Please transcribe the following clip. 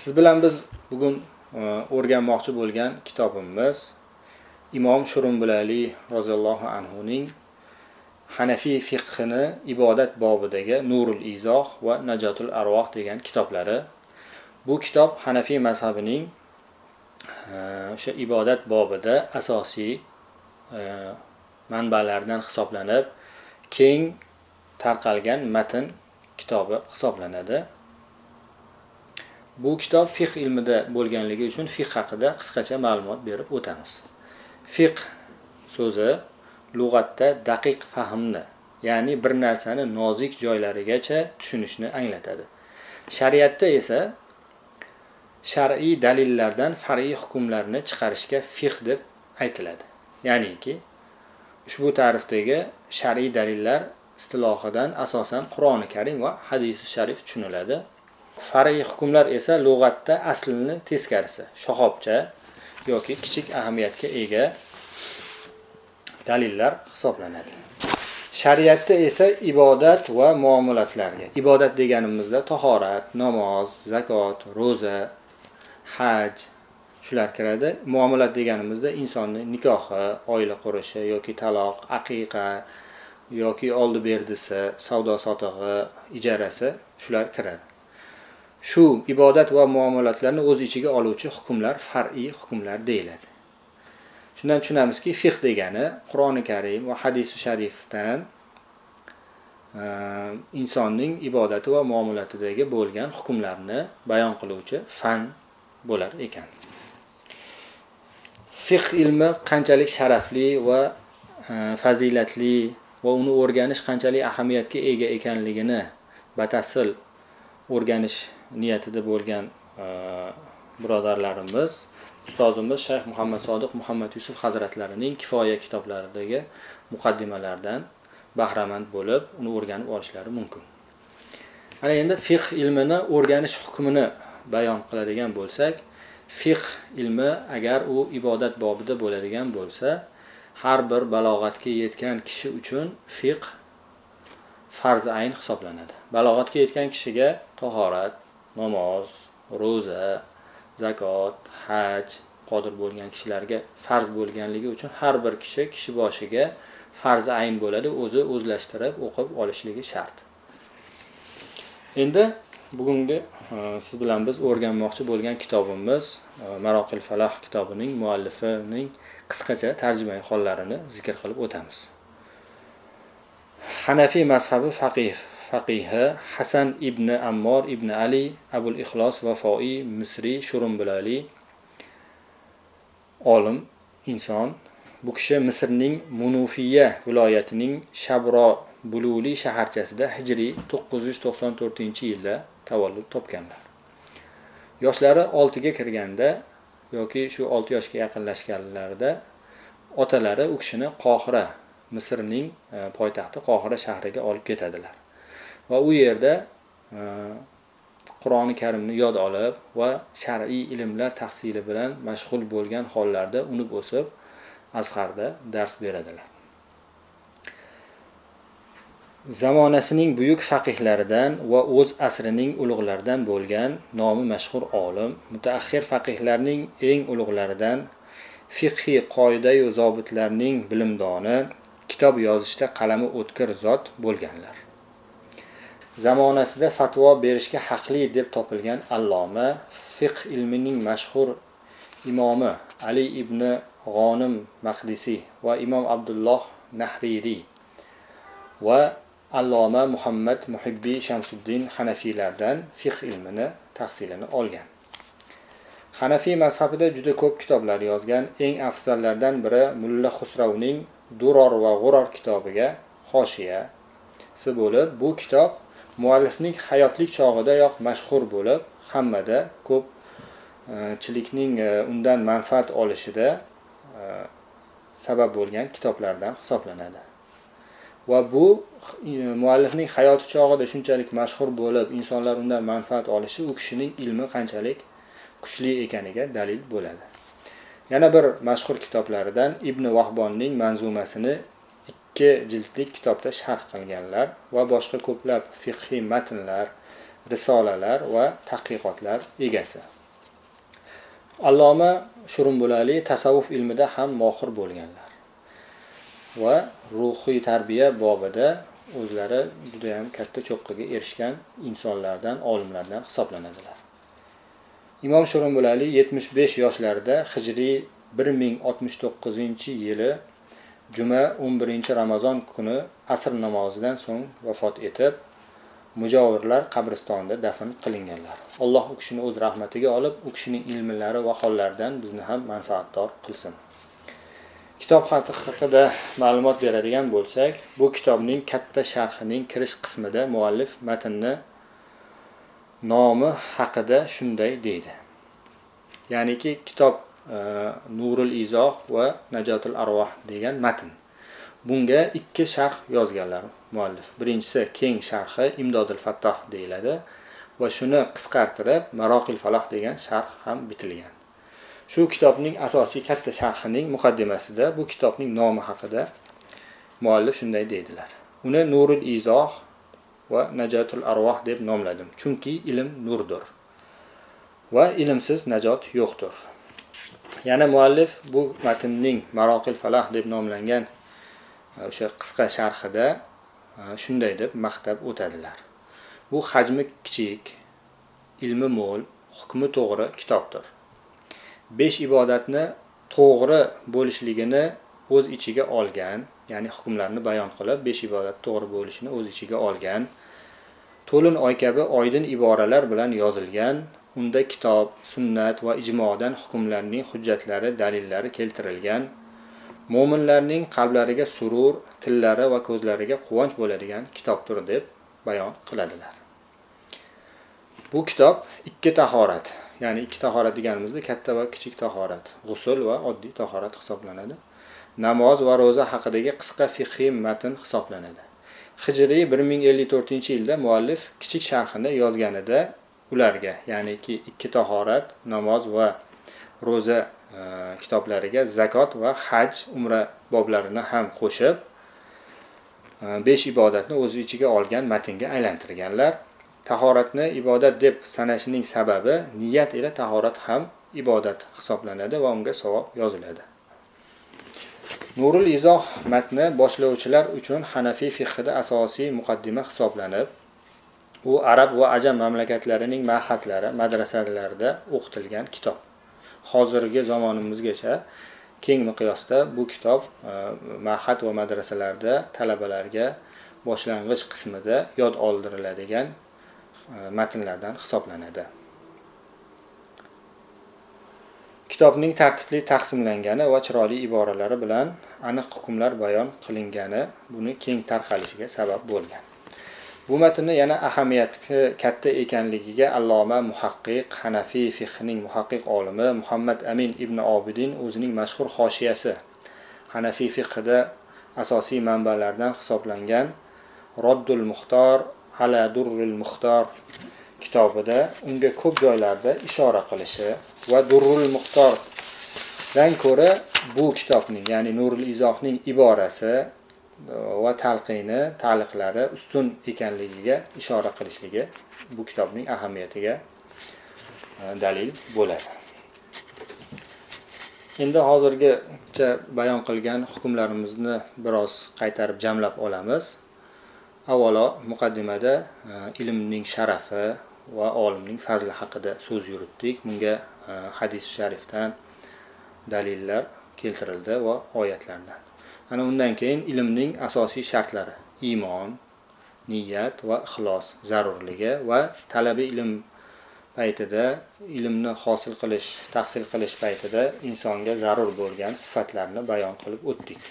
siz bilan biz bugun e, o'rganmoqchi bo'lgan kitobimiz imom shurumbilali roziyallohu anhuning hanafiy fiqhini ibodat bobidagi nurul izoh va najotul arvoh degan kitoblari. Bu kitob hanafiy mazhabining e, o'sha ibodat bobida asosiy e, manbalardan hisoblanib keng tarqalgan matn kitobi hisoblanadi. Bu kitob fiqh ilmida bo'lganligi uchun fiqh haqida qisqacha ma'lumot berib o'tamiz. Fiqh so'zi lug'atda daqiq fahmni ya'ni bir narsani nozik joylarigacha tushunishni anglatadi. Shariatda esa shar'iy dalillardan far'iy hukmlarni chiqarishga fiqh deb aytiladi. Ya'niki ushbu ta'rifdagi shar'iy dalillar istilohidan asosan qur'oni karim va hadisi sharif tushuniladi. Far'iy hukmlar esa lug'atda aslini teskarisi shoxobcha yoki kichik ahamiyatga ega dalillar hisoblanadi. Shariatda esa ibodat va muomalatlarga ibodat deganimizda tahorat namoz zakot ro'za haj shular kiradi. Muomalat deganimizda insonni nikohi oila qurishi yoki taloq aqiqa yoki oldi berdisi savdo sotig'i ijarasi shular kiradi. Shu ibodat va muomalatlarni o'z ichiga oluvchi hukmlar far'iy hukmlar deyiladi. Shundan tushunamizki fiq degani qur'oni karim va hadisi sharifdan e, insonning ibodati va muomalatidagi bo'lgan hukmlarni bayon qiluvchi fan bo'lar ekan. Fiq ilmi qanchalik sharafli va e, fazilatli va uni o'rganish qanchalik ahamiyatga ega ekanligini batafsil o'rganish niyatida bo'lgan e, birodarlarimiz ustozimiz shayx muhammad sodiq muhammad yusuf hazratlarining kifoya kitoblaridagi muqaddimalardan bahramand bo'lib uni o'rganib olishlari mumkin. Ana endi fiqh ilmini o'rganish hukmini bayon qiladigan bo'lsak fiqh ilmi agar u ibodat bobida bo'ladigan bo'lsa har bir balog'atga yetgan kishi uchun fiqh farz ayn hisoblanadi. Balog'atga yetgan kishiga tahorat namoz ro'za zakot haj qodir bo'lgan kishilarga farz bo'lganligi uchun har bir kishi kishi boshiga farzi ayn bo'ladi o'zi o'zlashtirib o'qib olishligi shart. Endi bugungi e, siz bilan biz o'rganmoqchi bo'lgan kitobimiz e, maroqil falah kitobining muallifining qisqacha tarjimai hollarini zikr qilib o'tamiz. Hanafiy mazhabi faqih faqihi hasan ibn ammor ibn ali abul ixlos vafoiy misriy shurumbilali olim inson. Bu kishi misrning munufiya viloyatining shabro bululi shaharchasida hijriy 994 yilda tavallud topganlar yoshlari oltiga kirganda yoki shu olti yoshga yaqinlashganlarida otalari u kishini qohira misrning e, poytaxti qohira shahriga olib ketadilar. Va u yerda e, qur'oni karimni yod olib va shar'iy ilmlar tahsili bilan mashg'ul bo'lgan hollarda unib o'sib azharda dars beradilar. Zamonasining buyuk faqihlaridan va o'z asrining ulug'laridan bo'lgan nomi mashhur olim mutaaxir faqihlarning eng ulug'laridan fiqhiy qoidayu zobitlarning bilimdoni kitob yozishda qalami o'tkir zot bo'lganlar. Zamonasida fatvo berishga haqli deb topilgan alloma fiqh ilmining mashhur imomi ali ibn g'onim maqdisiy va imom abdulloh nahririy va alloma muhammad muhibbiy shamsuddin hanafiylardan fiqh ilmini tahsilini olgan. Hanafiy mazhabida juda ko'p kitoblar yozgan eng afzallardan biri mulla xusravning duror va g'uror kitobiga hoshiyasi bo'lib bu kitob muallifning hayotlik chog'idayoq mashhur bo'lib hammada ko'pchilikning e, chilikning e, undan manfaat olishida e, sabab bo'lgan kitoblardan hisoblanadi. Va bu muallifning hayoti chog'ida shunchalik mashhur bo'lib insonlar undan manfaat olishi u kishining ilmi qanchalik kuchli ekaniga dalil bo'ladi. Yana bir mashhur kitoblaridan ibn vahbonning manzumasini ikki jildlik kitobda sharh qilganlar va boshqa ko'plab fiqhiy matnlar risolalar va tadqiqotlar egasi. Alloma shurumbo'lali tasavvuf ilmida ham mohir bo'lganlar va ruhiy tarbiya bobida o'zlari judayam katta cho'qqiga erishgan insonlardan olimlardan hisoblanadilar. Imom shurumbo'lali yetmish besh yoshlarida hijriy bir ming oltmish to'qqizinchi yili juma o'n birinchi ramazon kuni asr namozidan so'ng vafot etib mujovirlar qabristonida dafn qilinganlar. Alloh u kishini o'z rahmatiga olib u kishining ilmlari va hollaridan bizni ham manfaatdor qilsin. Kitob haqida ma'lumot beradigan bo'lsak bu kitobning katta sharhining kirish qismida muallif matnni nomi haqida shunday deydi. Ya'niki kitob E, nurul izoh va najotul arvoh degan matn. Bunga ikki sharh yozganlar muallif. Birinchisi keng sharhi imdodil fattoh deyiladi va shuni qisqartirib maroqil faloh degan sharh ham bitilgan. Shu kitobning asosiy katta sharhining muqaddimasida bu kitobning nomi haqida muallif shunday deydilar. Uni nurul izoh va najotul arvoh deb nomladim. Chunki ilm nurdir va ilmsiz najot yo'qdir. Yana muallif bu matnning maroqil falah deb nomlangan e, o'sha qisqa sharhida e, shunday deb maqtab o'tadilar. Bu hajmi kichik ilmi mo'l hukmi to'g'ri kitobdir. Besh ibodatni to'g'ri bo'lishligini o'z ichiga olgan ya'ni hukmlarni bayon qilib besh ibodat to'g'ri bo'lishini o'z ichiga olgan to'lin oy kabi oydin iboralar bilan yozilgan unda kitob sunnat va ijmodan hukmlarning hujjatlari dalillari keltirilgan. Mo'minlarning qalblariga surur tillari va ko'zlariga quvonch bo'ladigan kitobdir deb bayon qiladilar. Bu kitob ikki tahorat ya'ni ikki tahorat deganimizda katta va kichik tahorat g'usul va oddiy tahorat hisoblanadi. Namoz va ro'za haqidagi qisqa fiqhiy matn hisoblanadi. Hijriy bir ming ellik to'rtinchi yilda muallif kichik sharhini yozganida ularga ya'niki ikki tahorat namoz va ro'za e, kitoblariga zakot va haj umra boblarini ham qo'shib e, besh ibodatni o'z ichiga olgan matnga aylantirganlar. Tahoratni ibodat deb sanashining sababi niyat ila tahorat ham ibodat hisoblanadi va unga savob yoziladi. Nurul izoh matni boshlovchilar uchun hanafiy fiqhida asosiy muqaddima hisoblanib u arab va ajam mamlakatlarining ma'hatlari madrasalarida o'qitilgan kitob. Hozirgi zamonimizgacha keng miqyosda bu kitob e, ma'hat va madrasalarda talabalarga boshlang'ich qismida yod oldiriladigan e, matnlardan hisoblanadi. Kitobning tartibli taqsimlangani va chiroyli iboralari bilan aniq hukmlar bayon qilingani buni keng tarqalishiga sabab bo'lgan. Bu matnni yana ahamiyati katta ekanligiga alloma muhaqqiq hanafiy fiqhining muhaqqiq olimi muhammad amin ibn obidin o'zining mashhur hoshiyasi hanafiy fiqida asosiy manbalardan hisoblangan roddul muxtor ala durrul muxtor kitobida unga ko'p joylarda ishora qilishi va durrul muxtordan ko'ra bu kitobning ya'ni nurul izohning iborasi va talqini taliqlari ustun ekanligiga ishora qilishligi bu kitobning ahamiyatiga e, dalil bo'ladi. Endi hozirgacha bayon qilgan hukmlarimizni biroz qaytarib jamlab olamiz. Avvalo muqaddimada e, ilmning sharafi va olimning fazli haqida so'z yuritdik. Bunga e, hadis sharifdan dalillar keltirildi va oyatlardan. Ana undan keyin ilmning asosiy shartlari iymon niyat va ixlos zarurligi va talabi ilm paytida ilmni hosil qilish tahsil qilish paytida insonga zarur bo'lgan sifatlarni bayon qilib o'tdik.